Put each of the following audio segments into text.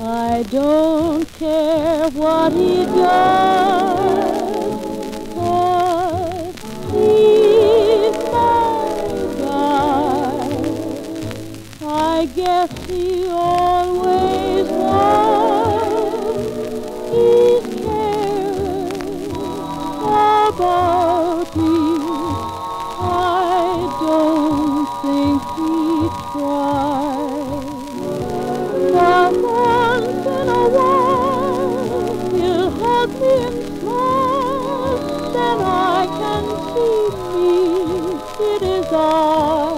I don't care what he does, guess he always was. He's caring about me. I don't think he'd try. But once in a while he'll hug me and smile. Then I can see me in his eyes.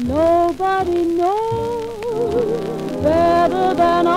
nobody knows better than I